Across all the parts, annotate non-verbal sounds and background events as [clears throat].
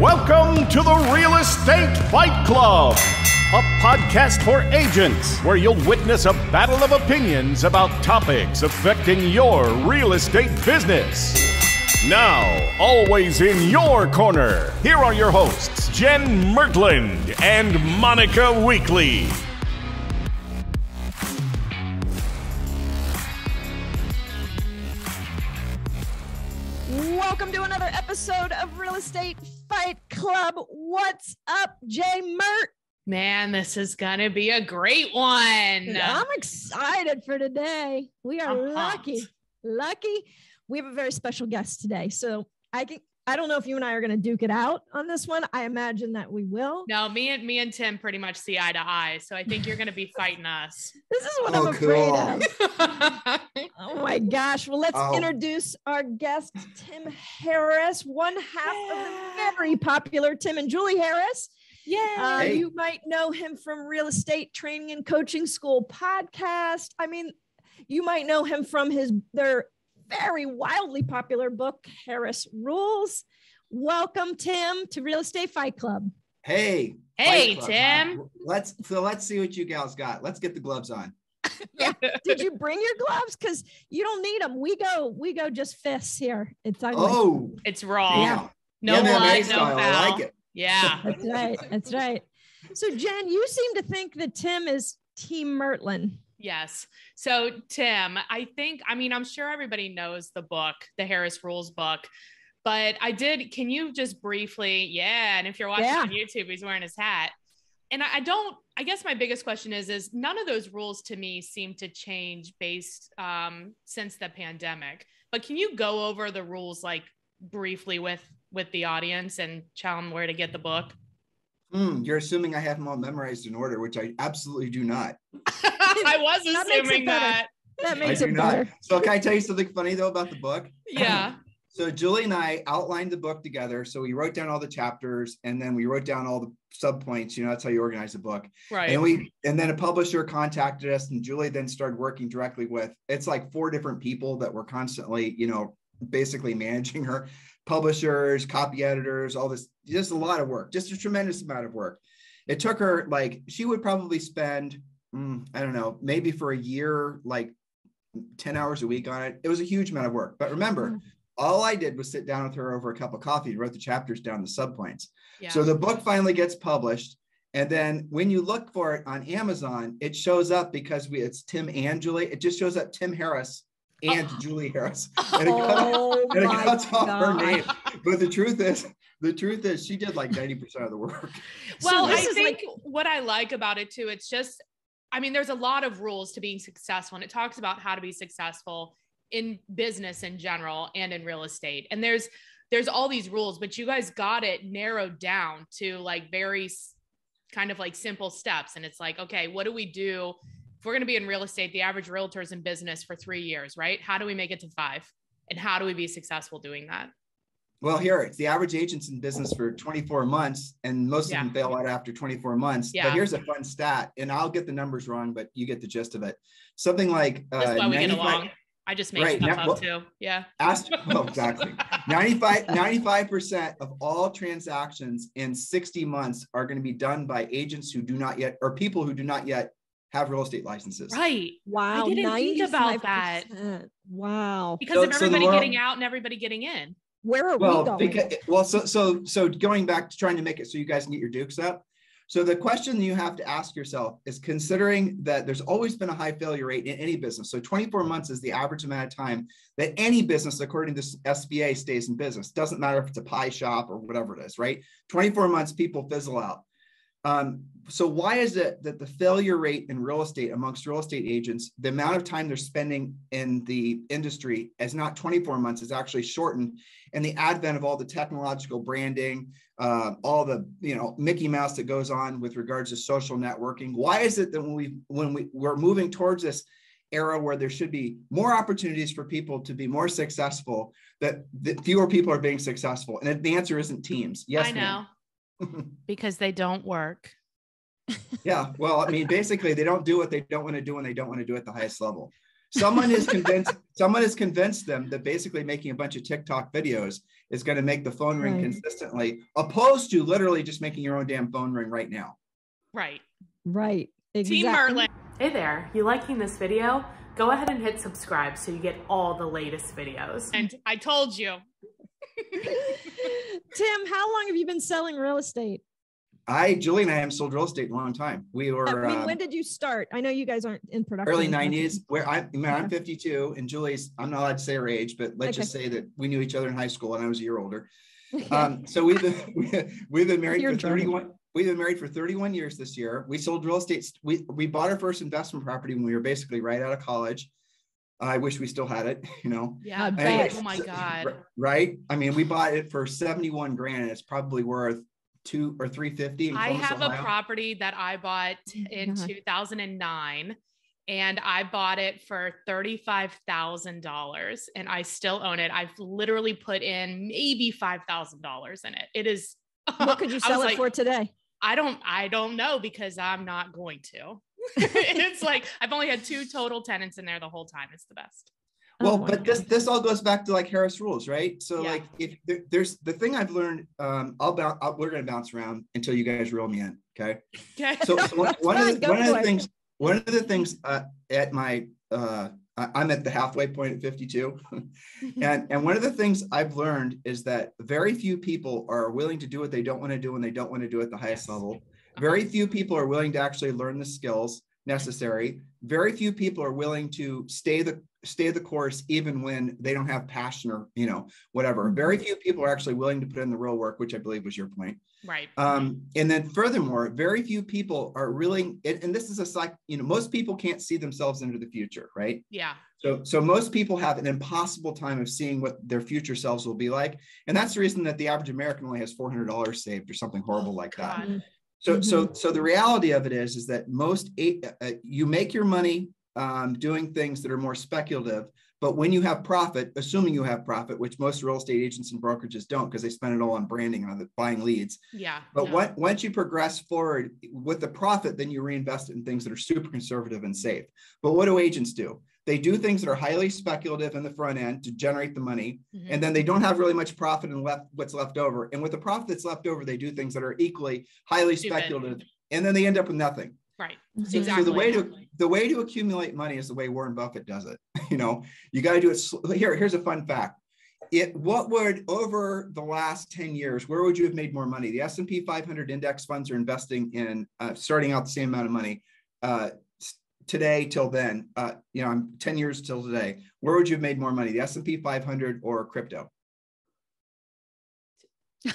Welcome to the Real Estate Fight Club, a podcast for agents where you'll witness a battle of opinions about topics affecting your real estate business. Now, always in your corner, here are your hosts, Jen Mertland and Monica Weekly. Welcome to another episode of Real Estate Fight Club. What's up, Jay Mert? Man, this is going to be a great one. I'm excited for today. We are I'm lucky, pumped. lucky. We have a very special guest today. So I can I don't know if you and I are going to duke it out on this one. I imagine that we will. No, me and me and Tim pretty much see eye to eye. So I think you're going to be [laughs] fighting us. This is what Oh, I'm afraid cool. of. [laughs] Oh my gosh. Well, let's Oh. introduce our guest, Tim Harris, one half of the very popular Tim and Julie Harris. yeah. Uh, Hey. You might know him from Real Estate Training and Coaching School podcast. I mean, you might know him from his their very wildly popular book, Harris Rules. Welcome, Tim, to Real Estate Fight Club. Hey. Hey, Club, Tim. huh? Let's so let's see what you gals got. Let's get the gloves on. [laughs] Yeah. Did you bring your gloves? Because you don't need them. We go, we go just fists here. It's ugly. Oh, it's raw. yeah. No MMA blood, no style. foul. I like it. Yeah. [laughs] That's right. That's right. So, Jen, you seem to think that Tim is Team Mertlin. Yes. So, Tim, I think, I mean, I'm sure everybody knows the book, the Harris Rules book, but I did. Can you just briefly, yeah. And if you're watching Yeah. on YouTube, he's wearing his hat. And I I don't, I guess my biggest question is, is none of those rules to me seem to change based um, since the pandemic. But can you go over the rules like briefly with with the audience and tell them where to get the book? Hmm, you're assuming I have them all memorized in order, which I absolutely do not. [laughs] I was That makes it assuming better. that. That I makes do it not. better. So can I tell you something funny though about the book? [laughs] Yeah. [clears throat] So Julie and I outlined the book together. So we wrote down all the chapters and then we wrote down all the subpoints. You know, that's how you organize a book. Right. And we and then a publisher contacted us, and Julie then started working directly with it's like four different people that were constantly, you know, basically managing her, publishers, copy editors, all this, just a lot of work, just a tremendous amount of work. It took her like she would probably spend, mm, I don't know, maybe for a year, like 10 hours a week on it. It was a huge amount of work. But remember, Mm. all I did was sit down with her over a cup of coffee and wrote the chapters down, the subpoints. yeah. So the book finally gets published. And then when you look for it on Amazon, it shows up because we it's Tim and Julie. It just shows up Tim Harris and Oh. Julie Harris. [laughs] And it, cuts, Oh and it my cuts off her name. But the truth is, the truth is she did like 90% of the work. [laughs] Well, So I this is think what I like about it too, it's just, I mean, there's a lot of rules to being successful, and it talks about how to be successful in business in general and in real estate. And there's there's all these rules, but you guys got it narrowed down to like very kind of like simple steps. And it's like, okay, what do we do if we're going to be in real estate? The average realtor is in business for three years, right? How do we make it to five? And how do we be successful doing that? Well, here it's the average agent's in business for 24 months, and most Yeah. of them bail out after 24 months. Yeah. But here's a fun stat, and I'll get the numbers wrong, but you get the gist of it. Something like uh, That's why we get 95 along. I just make Right, stuff now- up well- too. Yeah. Ask, [laughs] well, exactly. 95, 95% of all transactions in 60 months are going to be done by agents who do not yet, or people who do not yet have real estate licenses. Right. Wow. I didn't think about that. Wow. Because So- of so the everybody getting out and everybody getting in. Where are we going? because, well, so, so, so going back to trying to make it so you guys can get your dukes up. So the question you have to ask yourself is considering that there's always been a high failure rate in any business. So 24 months is the average amount of time that any business, according to this SBA, stays in business. Doesn't matter if it's a pie shop or whatever it is, right? 24 months, people fizzle out. Um, so why is it that the failure rate in real estate amongst real estate agents, the amount of time they're spending in the industry is not 24 months, is actually shortened. And the advent of all the technological branding, uh, all the you know Mickey Mouse that goes on with regards to social networking. Why is it that when we when we we're moving towards this era where there should be more opportunities for people to be more successful, that, that fewer people are being successful? And the answer isn't teams. Yes, I know. [laughs] because they don't work. Yeah. Well, I mean, basically, they don't do what they don't want to do, and they don't want to do at the highest level. Someone is convinced. [laughs] someone has convinced them that basically making a bunch of TikTok videos is going to make the phone ring Right. consistently, opposed to literally just making your own damn phone ring right now. Right. Right. Exactly. Team Merlin. Hey there, you liking this video? Go ahead and hit subscribe so you get all the latest videos. And I told you. [laughs] Tim, how long have you been selling real estate? I, Julie and I have sold real estate a long time. We I were mean, uh, when did you start? I know you guys aren't in production. early 90s where I, I mean, I'm 52 and Julie's, I'm not allowed to say her age, but let's just say that we knew each other in high school and I was a year older. [laughs] Um, so we've been, [laughs] we- we've been married You're for drunk. 31, we've been married for 31 years this year. We sold real estate. We, we bought our first investment property when we were basically right out of college. I wish we still had it, [laughs] you know, Yeah. I but- bet. Oh my God. right? I mean, we bought it for 71 grand and it's probably worth two or 350. I Columbus, have a property that I bought oh in God. 2009 and I bought it for $35,000 and I still own it. I've literally put in maybe $5,000 in it. It is [laughs] what could you sell it like, for today? I don't I don't know because I'm not going to. [laughs] [laughs] it's like I've only had two total tenants in there the whole time. It's the best. Well, Oh my but this this all goes back to like Harris rules, right? So Yeah. like if there, there's the thing I've learned, um, I'll bounce. We're gonna bounce around until you guys reel me in, okay? Okay. So, so one, [laughs] one of the, one of the things one of the things uh, at my uh, I'm at the halfway point at 52, [laughs] and and one of the things I've learned is that very few people are willing to do what they don't want to do when they don't want to do it at the highest Yes. Uh-huh. level. Very few people are willing to actually learn the skills necessary. Very few people are willing to stay the stay the course even when they don't have passion or you know whatever. Mm-hmm. Very few people are actually willing to put in the real work, which I believe was your point. right. Um, and then furthermore, very few people are really, and, and this is a psych, you know, most people can't see themselves into the future, right? yeah. So, so most people have an impossible time of seeing what their future selves will be like. And that's the reason that the average American only has $400 saved or something horrible like that. God. So, so, so the reality of it is, is that most, eight, uh, you make your money um, doing things that are more speculative, but when you have profit, assuming you have profit, which most real estate agents and brokerages don't, because they spend it all on branding and buying leads. Yeah. But no. what, once you progress forward with the profit, then you reinvest it in things that are super conservative and safe. But what do agents do? They do things that are highly speculative in the front end to generate the money, Mhm. and then they don't have really much profit and left what's left over. And with the profit that's left over, they do things that are equally highly Stupid. speculative, and then they end up with nothing. Right. So- So, Exactly. the way to the way to accumulate money is the way Warren Buffett does it. [laughs] You know, you got to do it. sl- Here, here's a fun fact. It what would over the last 10 years, where would you have made more money? The S&P 500 index funds are investing in uh, starting out the same amount of money uh, today till then. Uh, you know, I'm 10 years till today. Where would you have made more money? The S&P 500 or crypto? [laughs]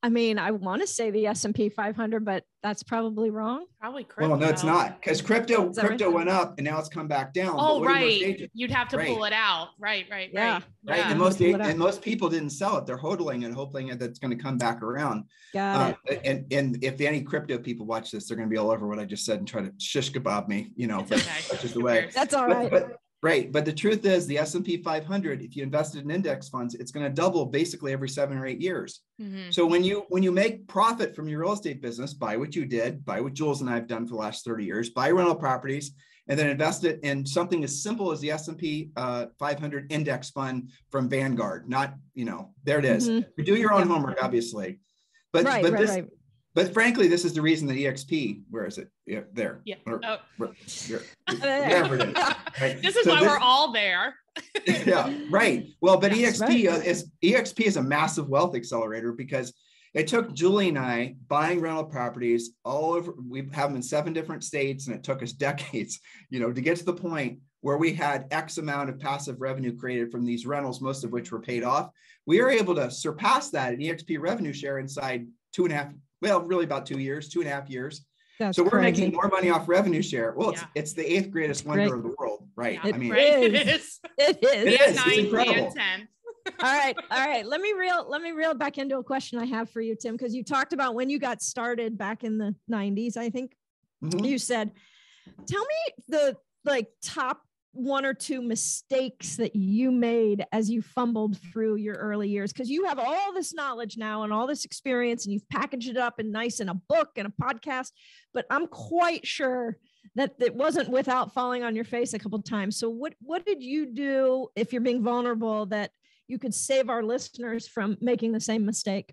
I mean, I want to say the S and P 500, but that's probably wrong. Probably crypto. Well, no, it's not because crypto Is that right? crypto went up and now it's come back down. Oh, what do most right. You'd have to Right. pull it out. Right, right, Yeah. right. right? Yeah. And most Pull it out. and most people didn't sell it. They're hodling and hoping that it's going to come back around. Got Uh, and and if any crypto people watch this, they're going to be all over what I just said and try to shish kebab me. You know, It's but okay. that's just the way. That's all But, but right, but the truth is, the S and P 500, if you invested in index funds, it's going to double basically every seven or eight years. Mhm. So when you when you make profit from your real estate business, buy what you did, buy what Jules and I have done for the last 30 years, buy rental properties, and then invest it in something as simple as the S&P uh, 500 index fund from Vanguard. Not, you know, there it is. Mhm. You do your own Yeah. homework, obviously. But right, but right, this right. But frankly, this is the reason that EXP, where is it? Yeah, there. Yeah. Or- Oh, where- here. [laughs] Wherever it is. Right. this is So why we're all there. [laughs] yeah, right. Well, but That's EXP right. uh, is EXP is a massive wealth accelerator because it took Julie and I buying rental properties all over. We have them in seven different states, and it took us [laughs] decades, you know, to get to the point where we had X amount of passive revenue created from these rentals, most of which were paid off. We were able to surpass that in EXP revenue share inside two and a half, well, really about two years, two and a half years. That's so we're crazy. making more money off revenue share. Well, it's Yeah. it's the eighth greatest Great. wonder of the world, right? Yeah, I mean, is. It is. [laughs] It is. It is. It's Nine incredible. and ten. [laughs] all right all right let me reel let me reel back into a question i have for you tim because you talked about when you got started back in the 90s i think Mhm. you said tell me the like top one or two mistakes that you made as you fumbled through your early years because you have all this knowledge now and all this experience and you've packaged it up and nice in a book and a podcast but i'm quite sure that it wasn't without falling on your face a couple times so what what did you do if you're being vulnerable that you could save our listeners from making the same mistake?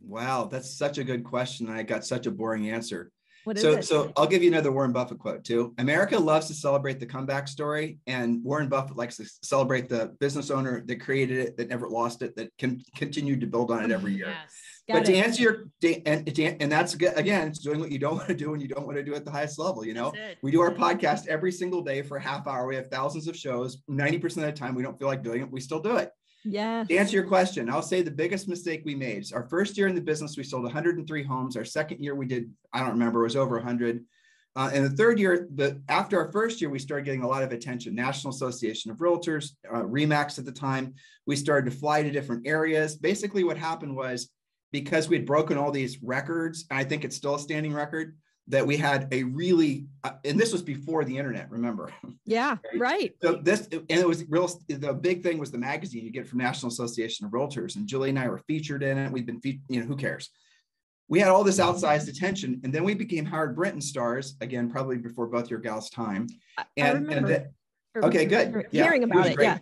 Wow, that's such a good question. I got such a boring answer. What is so, it? so I'll give you another Warren Buffett quote too. America loves to celebrate the comeback story, and Warren Buffett likes to celebrate the business owner that created it, that never lost it, that can continue to build on it every year. Yes. Got but to answer your and and that's aga- again, it's doing what you don't [laughs] want to do and you don't want to do at the highest level. You know, we do our podcast every single day for a half hour. We have thousands of shows. Ninety percent of the time, we don't feel like doing it. We still do it. Yeah. To answer your question, I'll say the biggest mistake we made is our first year in the business, we sold 103 homes. Our second year, we did, I don't remember, it was over 100. Uh, and the third year, the after our first year, we started getting a lot of attention. National Association of Realtors, uh, Remax at the time, we started to fly to different areas. Basically, what happened was because we had broken all these records, and I think it's still a standing record, that we had a really, uh, and this was before the internet, remember? [laughs] Yeah. Right. Right. So this, and it was real. The big thing was the magazine you get from National Association of Realtors, and Julie and I were featured in it. We've been, fe- you know, who cares? We had all this outsized attention, and then we became Howard Brinton stars again, probably before both your gals' time. I- I And and remember okay, good. Yeah, Hearing it about was it. Yeah.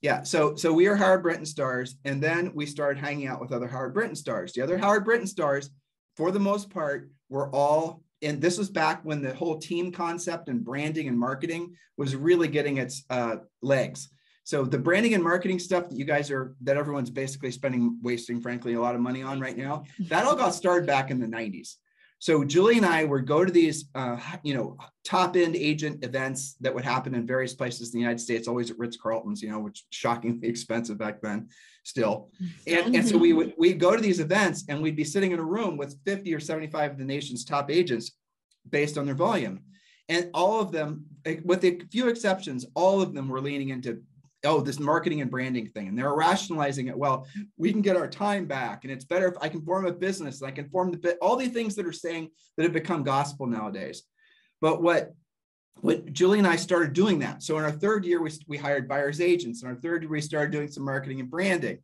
yeah. So so we are Howard Brinton stars, and then we started hanging out with other Howard Brinton stars. The other Howard Brinton stars, for the most part, were all. And this was back when the whole team concept and branding and marketing was really getting its uh, legs. So the branding and marketing stuff that you guys are that everyone's basically spending wasting frankly a lot of money on right now, that all got started back in the 90s. So Julie and I would go to these, uh, you know, top end agent events that would happen in various places in the United States, always at Ritz Carlton's, you know, which shockingly [laughs] expensive back then, still. And, and so we would we'd go to these events and we'd be sitting in a room with 50 or 75 of the nation's top agents based on their volume. And all of them, with a few exceptions, all of them were leaning into oh, this marketing and branding thing. And they're rationalizing it. Well, we can get our time back. And it's better if I can form a business and I can form the bit, all these things that are saying that have become gospel nowadays. But what what Julie and I started doing that. So in our third year, we, we hired buyers agents. In our third year, we started doing some marketing and branding.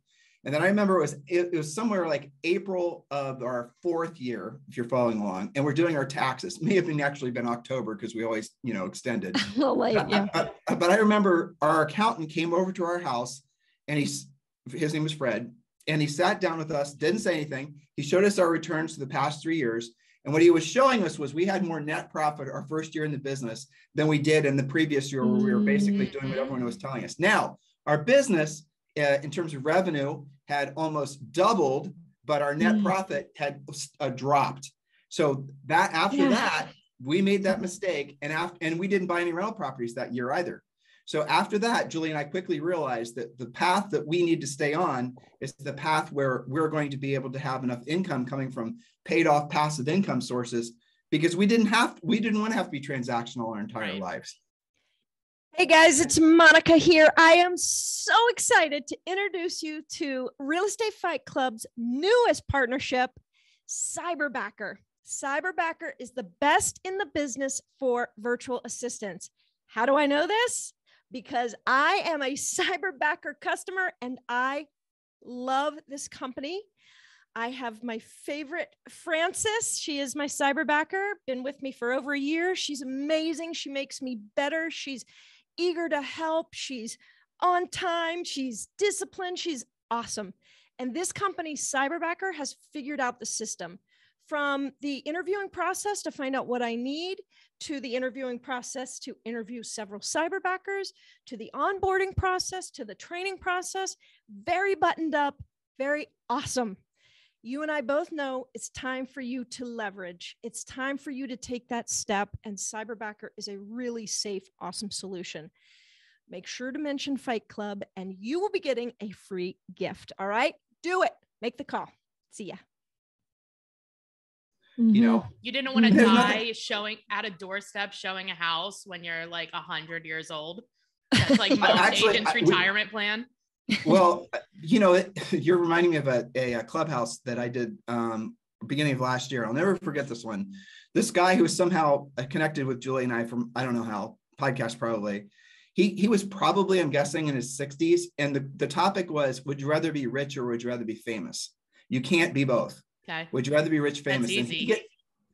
And then I remember it was it, it was somewhere like April of our fourth year, if you're following along, and we're doing our taxes. [laughs] May have been actually been October because we always, you know, extended. [laughs] Late. Yeah. But, but I remember our accountant came over to our house and he's his name was Fred. And he sat down with us, didn't say anything. He showed us our returns for the past three years. And what he was showing us was we had more net profit our first year in the business than we did in the previous year where we were basically doing what everyone was telling us. Now, our business uh, in terms of revenue had almost doubled, but our net Mm. profit had uh, dropped. So that after Yeah. that, we made that mistake, and after and we didn't buy any rental properties that year either. So after that, Julie and I quickly realized that the path that we need to stay on is the path where we're going to be able to have enough income coming from paid off passive income sources because we didn't have we didn't want to have to be transactional our entire Right. lives. Hey guys, it's Monica here. I am so excited to introduce you to Real Estate Fight Club's newest partnership, Cyberbacker. Cyberbacker is the best in the business for virtual assistants. How do I know this? Because I am a [laughs] Cyberbacker customer and I love this company. I have my favorite Frances. She is my cyberbacker, been with me for over a year. She's amazing. She makes me better. She's eager to help. She's on time. She's disciplined. She's awesome. And this company, Cyberbacker, has figured out the system from the interviewing process to find out what I need, to the interviewing process to interview several cyberbackers, to the onboarding process, to the training process. Very buttoned up, very awesome. You and I both know it's time for you to leverage. It's time for you to take that step, and Cyberbacker is a really safe, awesome solution. Make sure to mention Fight Club, and you will be getting a free gift. All right, do it. Make the call. See ya. You mm-hmm. know, You didn't want to die showing at a doorstep showing a house when you're like a hundred years old. That's like [laughs] most Actually, agents' I- we- retirement plan. Well, you know, it, [laughs] you're reminding me of a, a, a clubhouse that I did um, beginning of last year. I'll never forget this one. This guy who was somehow uh, connected with Julie and I from I don't know how podcast probably. He he was probably I'm guessing in his 60s, and the the topic was Would you rather be rich or would you rather be famous? You can't be both. Okay. Would you rather be rich, famous? And he easy. get-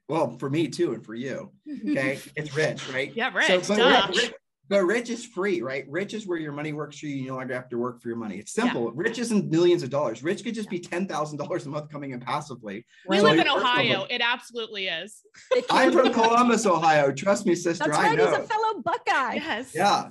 well, for me too, and for you. [laughs] Okay, it's rich, right? Yeah, rich. So, rich. but, duh. Rick- Rick- but rich is free, right? Rich is where your money works for you. You no longer have to work for your money. It's simple. Rich isn't millions of dollars. Rich could just be ten thousand dollars a month coming in passively. We So live in Ohio. them. It absolutely is. I'm from Columbus, [laughs] Ohio. Trust me, sister. That's I right. know. He's a fellow Buckeye. Yes. Yeah.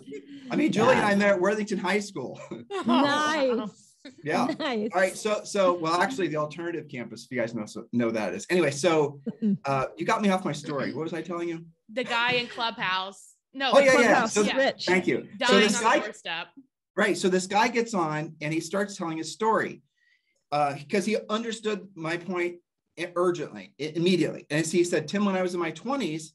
I mean, Julie and I met at Worthington High School. [laughs] Nice. yeah. Nice. All right. So, so well, actually, the alternative campus, if you guys know so, know that is. Anyway, so uh, you got me off my story. What was I telling you? The guy in Clubhouse. No. Oh, yeah, yeah. So- is rich. Thank you. So this on guy, the doorstep. right? So this guy gets on and he starts telling his story because he understood my point urgently, immediately. And so he said, Tim, when I was in my 20s,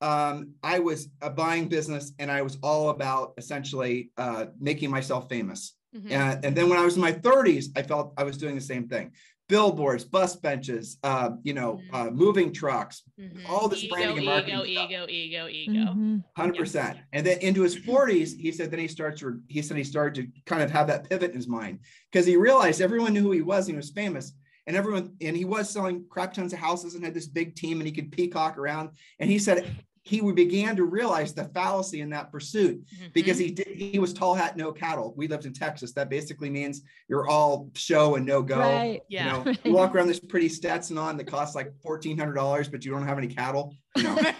um, I was a buying business and I was all about essentially uh, making myself famous. Mhm. And, and then when I was in my 30s, I felt I was doing the same thing. Billboards, bus benches, uh, you know, Mhm. uh, moving trucks, Mhm. all this ego, branding and marketing ego, stuff. ego, ego, ego. Mhm. Hundred percent. And then into his forties, he said. Then he starts. to- He said he started to kind of have that pivot in his mind because he realized everyone knew who he was. And he was famous, and everyone. And he was selling crap tons of houses and had this big team, and he could peacock around. And he said he began to realize the fallacy in that pursuit Mhm. because he did. He was tall hat, no cattle. We lived in Texas. That basically means you're all show and no go. Right. Yeah. You know, [laughs] you walk around this pretty Stetson on that costs like fourteen hundred dollars, but you don't have any cattle. You know. [laughs]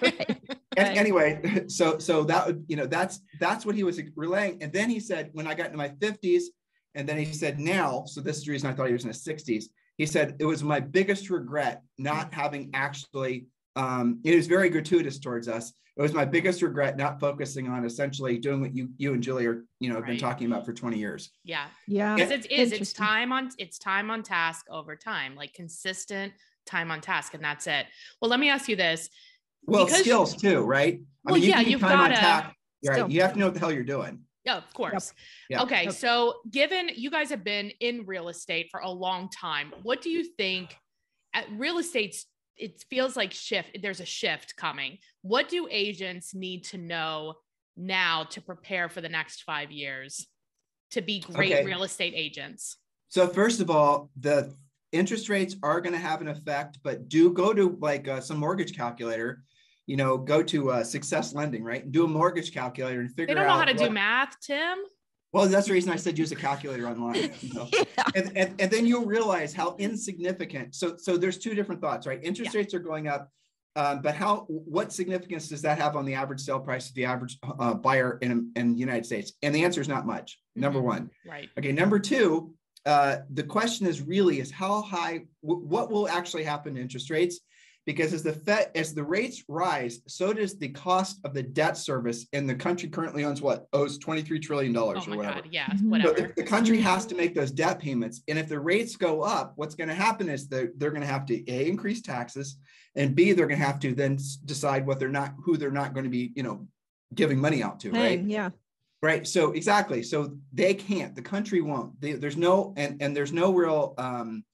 Right. And anyway, [laughs] so so that would you know that's that's what he was relaying. And then he said, when I got into my 50s, and then he said, now, so this is the reason I thought he was in his 60s. He said it was my biggest regret not having actually. Um, it was very gratuitous towards us. It was my biggest regret not focusing on essentially doing what you you and Julie are you know have been talking about for 20 years. Yeah. Yeah. Because it is, it's time on it's time on task over time, like consistent time on task, and that's it. Well, let me ask you this. Well, Because- skills too, right? Well, yeah, can be you've time on gotta- task, Right. You have to know what the hell you're doing. Yeah, of course. Yeah. Okay, Yep. so given you guys have been in real estate for a long time, what do you think at real estate's it feels like shift there's a shift coming. What do agents need to know now to prepare for the next 5 years to be great Okay. real estate agents? So first of all, the interest rates are going to have an effect, but do go to like uh, some mortgage calculator. You know, go to uh, Success Lending, right? And do a mortgage calculator and figure out They don't know out. how to do math, Tim. Well, that's the reason I said use a calculator online. you know. [laughs] Yeah. and, and, and then you'll realize how insignificant. So so there's two different thoughts, right? Interest rates are going up, um, but how what significance does that have on the average sale price of the average uh, buyer in in the United States? And the answer is not much. Number Mhm. one. Right. Okay, number two, uh, the question is really is how high, w- what will actually happen to interest rates? Because as the Fed, as the rates rise, so does the cost of the debt service. And the country currently owns what owes twenty three trillion dollars Oh or my whatever. god, yeah, Mhm. So whatever. the, the country has to make those debt payments. And if the rates go up, what's going to happen is they're, they're going to have to A, increase taxes, and B, they're going to have to then decide what they're not, who they're not going to be, you know, giving money out to, right? Dang, yeah. Right. So exactly. So they can't. The country won't. They, there's no and and there's no real. Um,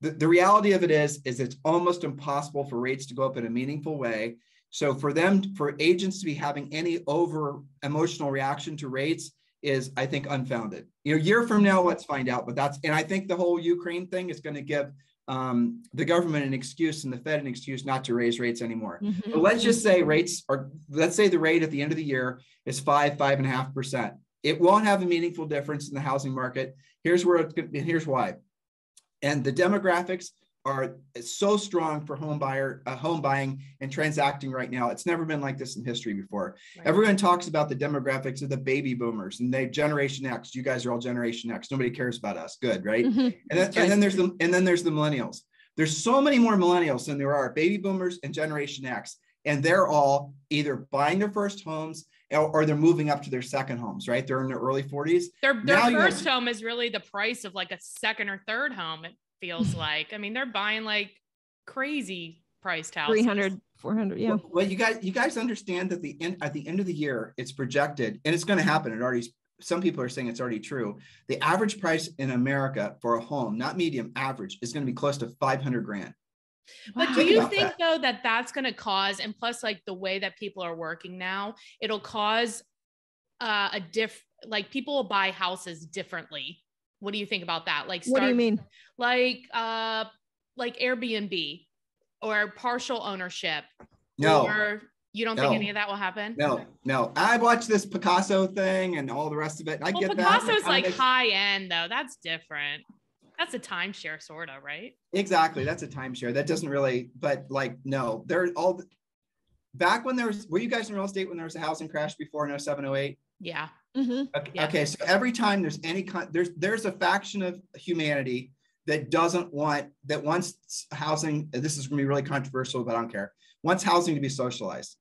the, the reality of it is is it's almost impossible for rates to go up in a meaningful way. So for them, for agents to be having any over emotional reaction to rates is, I think, unfounded. You know, a year from now, let's find out. But that's and I think the whole Ukraine thing is going to give um, the government an excuse and the Fed an excuse not to raise rates anymore. Mhm. But let's just say rates are, let's say the rate at the end of the year is five, five and a half percent. It won't have a meaningful difference in the housing market. Here's where it's, and here's why. And the demographics are so strong for home buyer, uh, home buying and transacting right now. It's never been like this in history before. Right. Everyone talks about the demographics of the baby boomers and they Generation X. You guys are all Generation X. Nobody cares about us. Good, right? Mhm. And then, right. and then there's the and then there's the millennials. There's so many more millennials than there are baby boomers and Generation X, and they're all either buying their first homes or, or they're moving up to their second homes. Right? They're in their early 40s. Their their Now have- first home is really the price of like a second or third home. It feels mm-hmm. like. I mean, they're buying like crazy priced houses. 300, 400. Yeah. Well, well, you guys you guys understand that the end at the end of the year it's projected and it's going to happen. It already some people are saying it's already true. The average price in America for a home, not medium, average, is going to be close to 500 grand. But do you think that. though that that's going to cause, and plus like the way that people are working now, it'll cause uh, a diff. Like people will buy houses differently. What do you think about that? Like, What do you mean? Like, uh, like Airbnb or partial ownership. No, Or You don't No. think any of that will happen? No, no. I watched this Pacaso thing and all the rest of it. I Well, get that. Pacaso's like high end though. That's different. That's a timeshare, sort of, right? Exactly. That's a timeshare. That doesn't really, but like, no, they're all back when there was, were you guys in real estate when there was a housing crash before in 07, 08? Yeah. Mhm. Okay, Yeah. okay, so every time there's any kind, there's there's a faction of humanity that doesn't want that wants housing. This is gonna be really controversial, but I don't care. Wants housing to be socialized,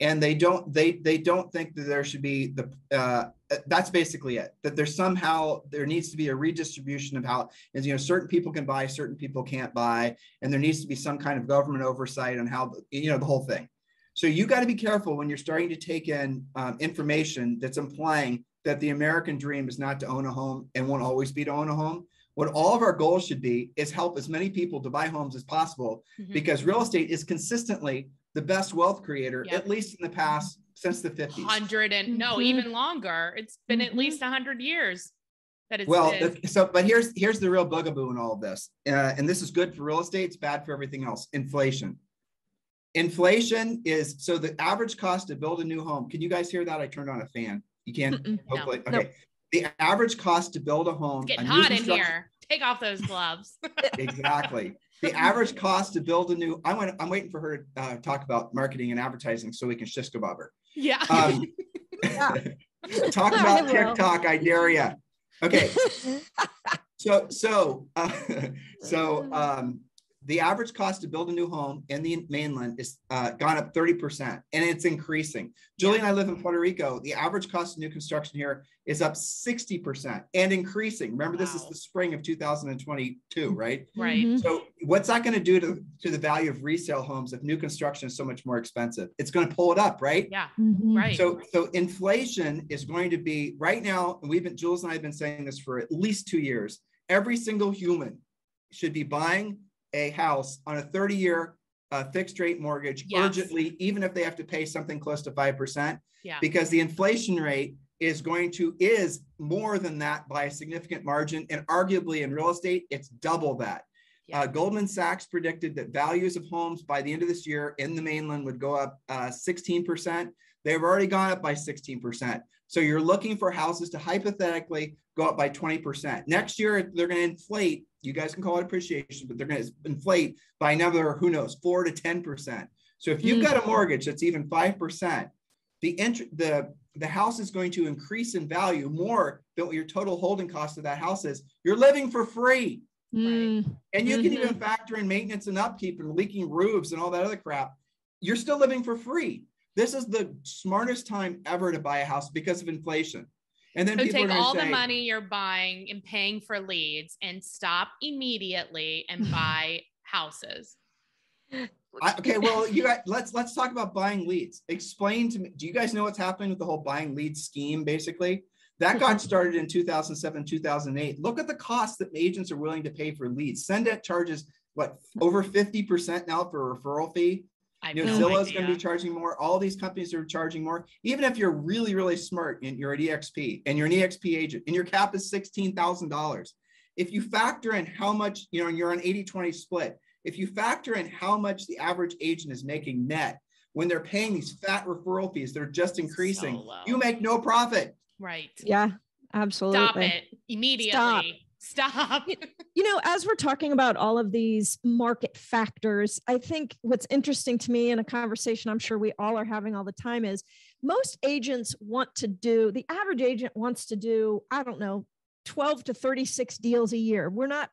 and they don't they they don't think that there should be the. Uh, that's basically it. That there's somehow there needs to be a redistribution of how, as you know, certain people can buy, certain people can't buy, and there needs to be some kind of government oversight on how you know the whole thing. So you got to be careful when you're starting to take in um, information that's implying that the American dream is not to own a home and won't always be to own a home. What all of our goals should be is help as many people to buy homes as possible Mhm. because real estate is consistently the best wealth creator, Yep. at least in the past since the 50s. hundred and no, Mhm. even longer. It's been at Mhm. least a hundred years that it's Well, been. the- so but here's here's the real bugaboo in all of this, uh, and this is good for real estate. It's bad for everything else. Inflation. Inflation is so the average cost to build a new home. Can you guys hear that? I turned on a fan. You can. Mm-mm. Hopefully, No. okay. The average cost to build a home. it's getting a new hot in here. Take off those gloves. [laughs] Exactly. The average cost to build a new. I want. I'm waiting for her to uh, talk about marketing and advertising so we can shish kebab her. yeah. Um, Yeah. [laughs] talk about will. TikTok. I dare you. Okay. [laughs] So so uh, [laughs] so um, the average cost to build a new home in the mainland is uh, gone up 30% and it's increasing. Julie and I live in Puerto Rico. The average cost of new construction here is up 60% and increasing. Remember, this is the spring of 2022, right? right. Mhm. So what's that going to do to, to the value of resale homes if new construction is so much more expensive? It's going to pull it up, right? Yeah. Mhm. Right. So, so inflation is going to be right now, and we've been, Jules and I have been saying this for at least two years. Every single human should be buying a house on a 30 year uh, fixed rate mortgage Yes. urgently, even if they have to pay something close to 5%, Yeah. because the inflation rate is going to, is more than that by a significant margin. And arguably in real estate, it's double that. Yeah. Uh, Goldman Sachs predicted that values of homes by the end of this year in the mainland would go up uh, 16%. They've already gone up by 16%. So you're looking for houses to hypothetically go up by 20%. Next year, they're going to inflate. You guys can call it appreciation, but they're going to inflate by another, who knows, four to 10%. So if you've got a mortgage that's even 5%, the int- the the house is going to increase in value more than what your total holding cost of that house is. You're living for free. Mm. And you can even Mhm. factor in maintenance and upkeep and leaking roofs and all that other crap. You're still living for free. This is the smartest time ever to buy a house because of inflation. And then So people take going all to say, the money you're buying and paying for leads and stop immediately and [laughs] buy houses. I, okay, well, you [laughs] guys, let's let's talk about buying leads. Explain to me. Do you guys know what's happening with the whole buying leads scheme? Basically, that got [laughs] started in 2007, 2008. Look at the cost that agents are willing to pay for leads. Sendet charges what over 50% now for a referral fee. I have You know, no Zillow's going to be charging more. All these companies are charging more. Even if you're really, really smart and you're an EXP and you're an EXP agent and your cap is $16,000, if you factor in how much, you know, and you're on 80 20 split, if you factor in how much the average agent is making net when they're paying these fat referral fees, they're just increasing, So you make no profit. Right. Yeah, absolutely. Stop it immediately. Stop. You know, as we're talking about all of these market factors, I think what's interesting to me in a conversation I'm sure we all are having all the time is most agents want to do, the average agent wants to do, I don't know, 12 to 36 deals a year. We're not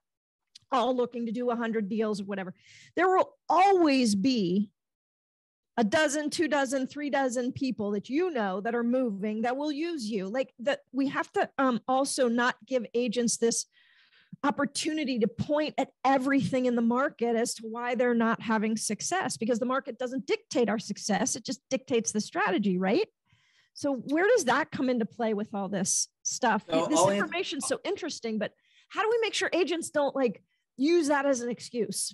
all looking to do 100 deals or whatever. There will always be a dozen, two dozen, three dozen people that you know that are moving that will use you. Like that, we have to um, also not give agents this opportunity to point at everything in the market as to why they're not having success because the market doesn't dictate our success it just dictates the strategy right? So where does that come into play with all this stuff? So this information is so interesting but how do we make sure agents don't like use that as an excuse?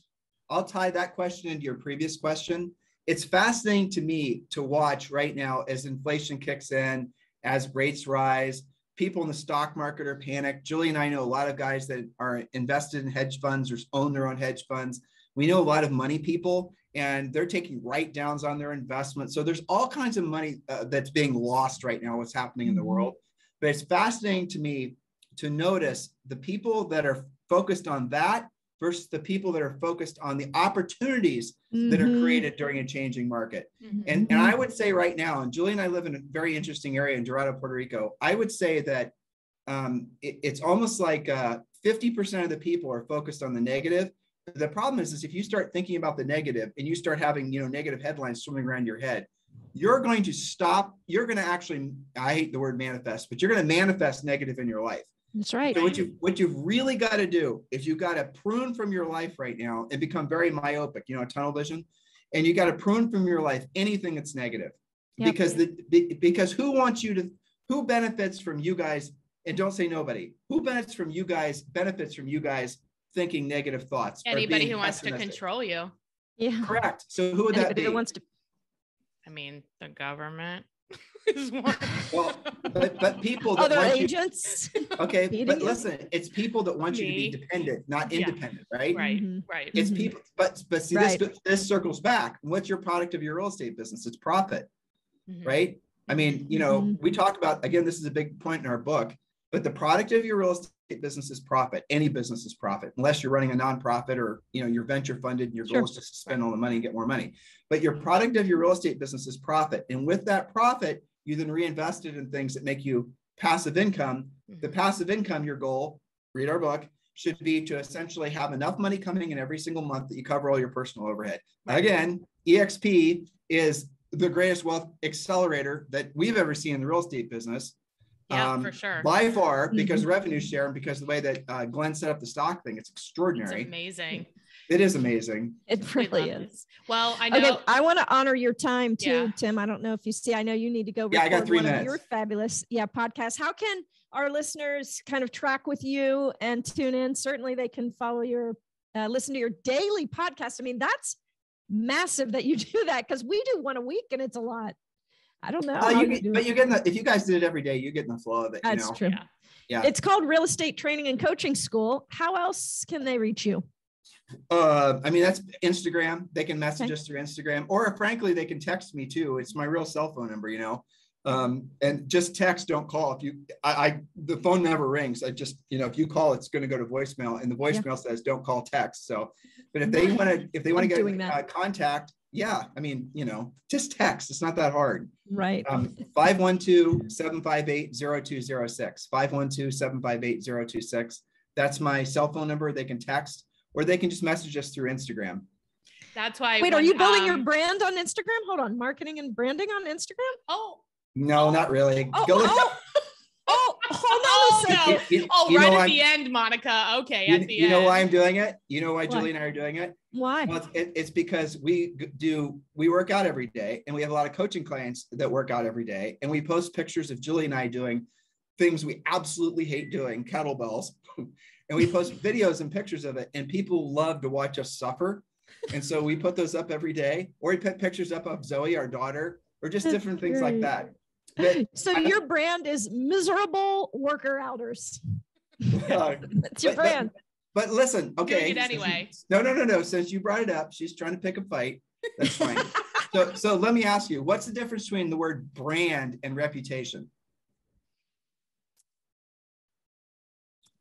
I'll tie that question into your previous question. It's fascinating to me to watch right now as inflation kicks in, as rates rise, people in the stock market are panicked. Julie and I know a lot of guys that are invested in hedge funds or own their own hedge funds. We know a lot of money people, and they're taking write downs on their investments. So there's all kinds of money uh, that's being lost right now, what's happening in the Mhm. world. But it's fascinating to me to notice the people that are focused on that versus the people that are focused on the opportunities that are Mhm. created during a changing market. Mhm. And, and I would say right now, and Julie and I live in a very interesting area in Dorado, Puerto Rico. I would say that um, it- it's almost like uh, 50% of the people are focused on the negative. The problem is, is if you start thinking about the negative and you start having, you know, negative headlines swimming around your head, you're going to stop. You're going to actually, I hate the word manifest, but you're going to manifest negative in your life. That's right. So what you what you've really got to do is you've got to prune from your life right now and become very myopic, you know, tunnel vision, and you got to prune from your life anything that's negative, Yep. because the be- because who wants you to who benefits from you guys and don't say nobody who benefits from you guys benefits from you guys thinking negative thoughts Anybody who wants to control you. Yeah. correct. So who would that be? Who wants to I mean, the government is one. [laughs] Well, but but people that other want you, agents. okay, feeding but listen, it's people that want you to be dependent, not Yeah. independent, right? right, Mhm. right. It's Mhm. people, but but see Right. this this circles back. What's your product of your real estate business? It's profit, Mhm. right? I mean, you know, Mhm. we talk about again. This is a big point in our book. But the product of your real estate business is profit. Any business is profit, unless you're running a nonprofit or you know you're venture funded and your Sure. goal is just to spend all the money and get more money. But your product of your real estate business is profit, and with that profit, you then reinvest it in things that make you passive income. The Mhm. passive income, your goal, read our book, should be to essentially have enough money coming in every single month that you cover all your personal overhead. Again, EXP is the greatest wealth accelerator that we've ever seen in the real estate business. Yeah, um, for sure. By far, because Mhm. revenue share and because the way that uh, Glenn set up the stock thing, it's It's extraordinary. amazing. It is amazing. It We really love it. is. Well, I know. Okay, I want to honor your time too, Yeah. Tim. I don't know if you see. I know you need to go. Yeah, I got three one of minutes. Your fabulous, yeah, podcast. How can our listeners kind of track with you and tune in? Certainly, they can follow your, uh, listen to your daily podcast. I mean, that's massive that you [laughs] do that because we do one a week and it's a lot. I don't know. Uh, you you get, do but you get in the, if you guys did it every day, you get in the flow of it. That's you know? true. Yeah. Yeah. It's called Real Estate Training and Coaching School. How else can they reach you? Uh, I mean, that's Instagram. They can message Okay. us through Instagram, or frankly, they can text me too. It's my real cell phone number, you know. Um, and just text, don't call. If you, I, I, the phone never rings. I just, you know, if you call, it's going to go to voicemail, and the voicemail says, "Don't call, text." So, but if they want to, if they want to get that. uh, contact, yeah, I mean, you know, just text. It's not that hard. Right. Um, 512-758-0206, 512-758-0206. That's my cell phone number. They can text, or they can just message us through Instagram. That's why. Wait, are you building your um, brand on Instagram? Hold on, marketing and branding on Instagram? Oh, No, not really. Oh, Go look oh, oh, hold Oh, a second. no. You, you- oh, you right at I'm- the end, Monica. Okay, you, at the you end. know why I'm doing it? You know why Why? Julie and I are doing it? Why? Well, it's, it, it's because we do we work out every day, and we have a lot of coaching clients that work out every day, and we post pictures of Julie and I doing things we absolutely hate doing, kettlebells, [laughs] and we post [laughs] videos and pictures of it, and people love to watch us suffer, and so we put those up every day, or we put pictures up of Zoe, our daughter, or just That's different things like great. That. So I- your brand is miserable worker outers. uh, [laughs] That's your but- but- brand. But listen, okay. it anyway. no, no, no, no. Since you brought it up, she's trying to pick a fight. That's fine. [laughs] so, so let me ask you, what's the difference between the word brand and reputation?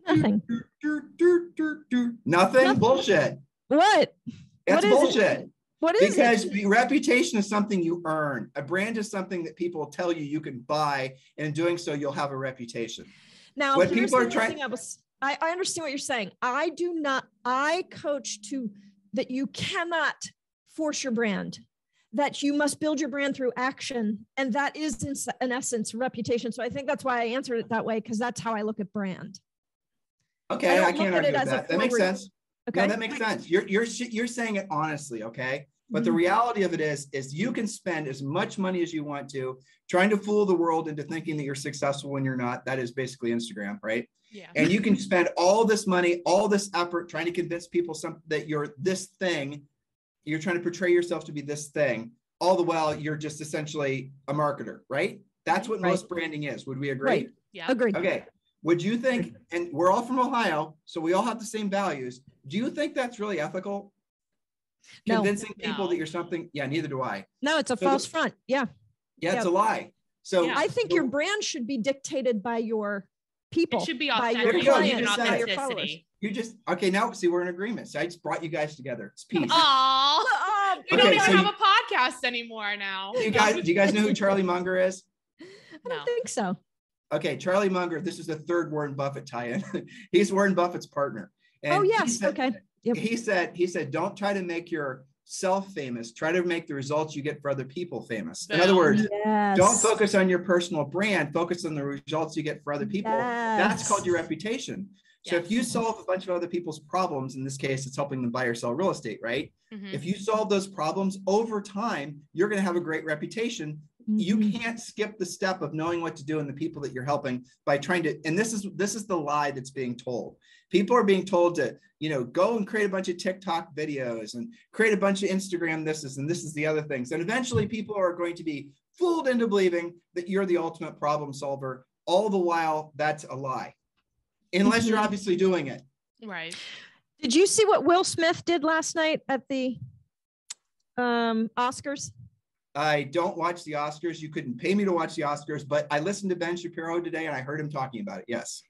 Nothing. Nothing. Nothing. Bullshit. What? That's What is it? What is Because it? reputation is something you earn. A brand is something that people tell you you can buy, and in doing so, you'll have a reputation. Now, what people are trying. I, was. I, I understand what you're saying. I do not. I coach to that you cannot force your brand. That you must build your brand through action, and that is in, in essence reputation. So I think that's why I answered it that way because that's how I look at brand. Okay, don't I, can't argue it with that. That makes sense. Okay. No, that makes sense. You're you're you're saying it honestly, okay? But the Mhm. reality of it is, is you can spend as much money as you want to, trying to fool the world into thinking that you're successful when you're not. That is basically Instagram, right? Yeah. And you can spend all this money, all this effort trying to convince people some that you're this thing. You're trying to portray yourself to be this thing. All the while, you're just essentially a marketer, right? That's what Right. most branding is. Would we agree? Right. Yeah. Agreed. Okay. Would you think, and we're all from Ohio, so we all have the same values. Do you think that's really ethical? No. Convincing people No. that you're something. Yeah, neither do I. No, it's a So the- false front. Yeah. Yeah, it's Yeah. a lie. So Yeah. I think your brand should be dictated by your people. It should be by authentic. your you go, you and just said authenticity. you just okay now. See, we're in agreement. So I just brought you guys together. It's peace. [laughs] Aw. Oh, We Okay, don't even so have you- a podcast anymore now. Do you guys, do you guys know who [laughs] Charlie Munger is? I don't No. think so. Okay, Charlie Munger. This is the third Warren Buffett tie-in. [laughs] He's Warren Buffett's partner. And oh yes. said- okay. Yep. He said, he said, don't try to make yourself famous. Try to make the results you get for other people famous. In other words, Yes. don't focus on your personal brand. Focus on the results you get for other people. That's called your reputation. So if you solve a bunch of other people's problems, in this case, it's helping them buy or sell real estate, right? Mhm. If you solve those problems over time, you're going to have a great reputation. You Mhm. can't skip the step of knowing what to do and the people that you're helping by trying to. And this is this is the lie that's being told. People are being told to, you know, go and create a bunch of TikTok videos and create a bunch of Instagram this is and this is the other things. And eventually, people are going to be fooled into believing that you're the ultimate problem solver. All the while, that's a lie, unless you're Mhm. obviously doing it. Right. Did you see what Will Smith did last night at the um, Oscars? I don't watch the Oscars. You couldn't pay me to watch the Oscars, but I listened to Ben Shapiro today and I heard him talking about it. Yes.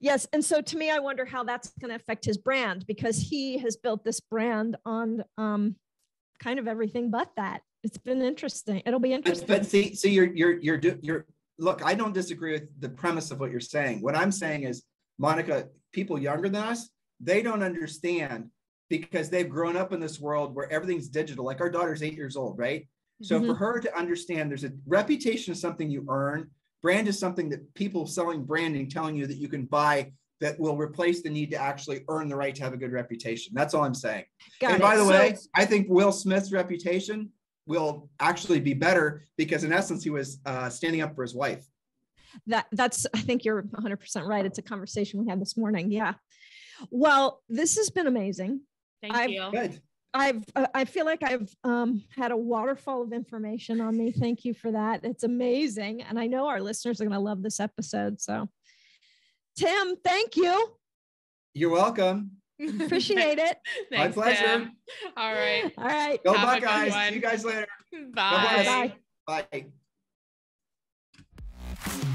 Yes. And so to me, I wonder how that's going to affect his brand because he has built this brand on um, kind of everything but that. It's been interesting. It'll be interesting. but see, see, you're you're you're you're look. I don't disagree with the premise of what you're saying. What I'm saying is, Monica, people younger than us, they don't understand because they've grown up in this world where everything's digital. Like our daughter's eight years old, right? So Mm-hmm. for her to understand, there's a reputation is something you earn. Brand is something that people selling branding telling you that you can buy that will replace the need to actually earn the right to have a good reputation. That's all I'm saying. Got and it. by the So- way, I think Will Smith's reputation will actually be better because in essence he was uh, standing up for his wife. that that's i think you're 100% right it's a conversation we had this morning yeah well this has been amazing Thank I've- you. Good. I've uh, i feel like i've um, had a waterfall of information on me thank you for that it's amazing and i know our listeners are going to love this episode so tim thank you You're welcome. [laughs] appreciate it Thanks, pleasure. Tim. All right. all right Go Have a good Buckeyes. See you guys later. Bye. Bye. Bye.